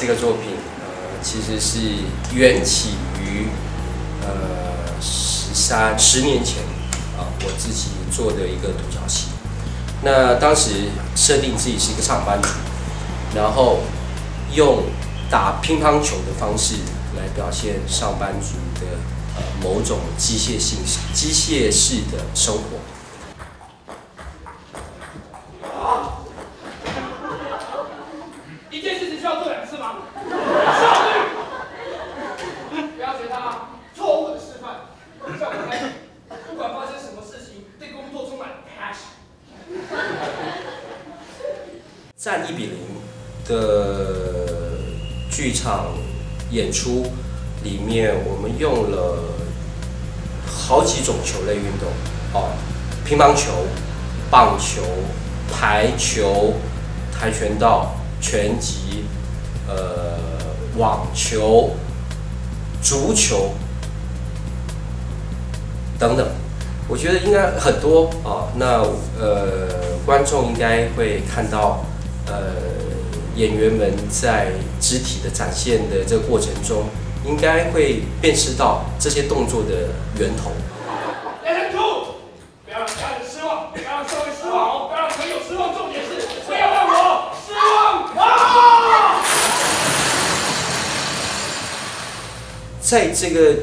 这个作品，呃，其实是缘起于呃十三十年前啊，我自己做的一个独角戏。那当时设定自己是一个上班族，然后用打乒乓球的方式来表现上班族的呃某种机械性、机械式的生活。一件事情需要做两次吗？效率！不要学他错误的示范，像我开不管发生什么事情，对工作充满 passion。战一比零的剧场演出里面，我们用了好几种球类运动哦，乒乓球、棒球、排球、跆拳道、拳击、呃网球、足球等等。我觉得应该很多啊，那呃观众应该会看到，呃演员们在肢体的展现的这个过程中，应该会辨识到这些动作的源头。Lesson two，不要让家人失望，不要让社会失望，不要让朋友失望，重点是不要让我失望啊！在这个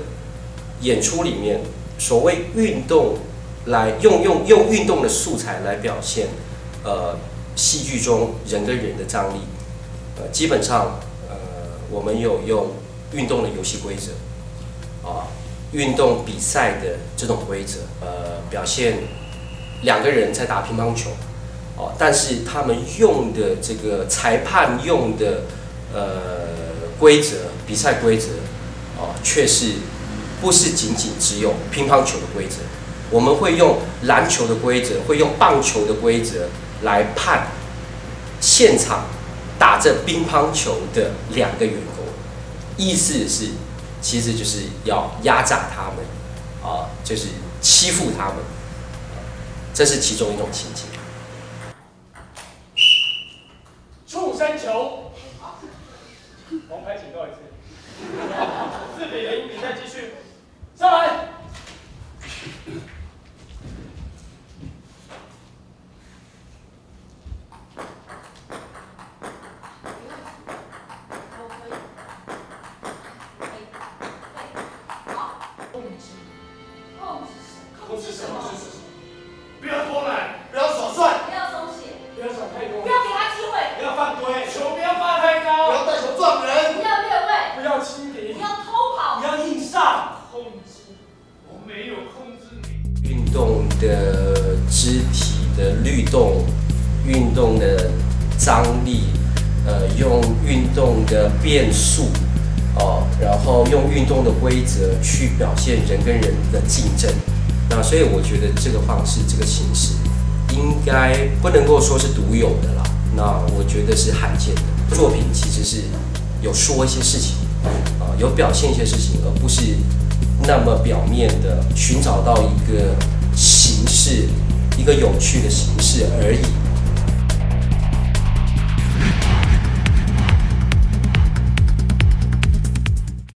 演出里面，所谓运动来用用用运动的素材来表现，呃，戏剧中人跟人的张力，呃，基本上呃，我们有用运动的游戏规则，啊，运动比赛的这种规则，呃，表现两个人在打乒乓球，哦，但是他们用的这个裁判用的呃规则，比赛规则。哦，却是不是仅仅只有乒乓球的规则？我们会用篮球的规则，会用棒球的规则来判现场打着乒乓球的两个员工，意思是其实就是要压榨他们，啊，就是欺负他们，这是其中一种情节。控制什么？不要偷懒，不要耍帅，不要松懈，不要想太多，不要给他机会，不要犯规，球不要发太高不，要带球撞人，不要越位，不要轻敌不，要偷跑不，要硬上。控制，我没有控制你。运动的肢体的律动，运动的张力，呃，用运动的变速，哦，然后用运动的规则去表现人跟人的竞争。那所以我觉得这个方式、这个形式，应该不能够说是独有的啦。那我觉得是罕见的作品，其实是有说一些事情，啊、有表现一些事情，而不是那么表面的寻找到一个形式，一个有趣的形式而已。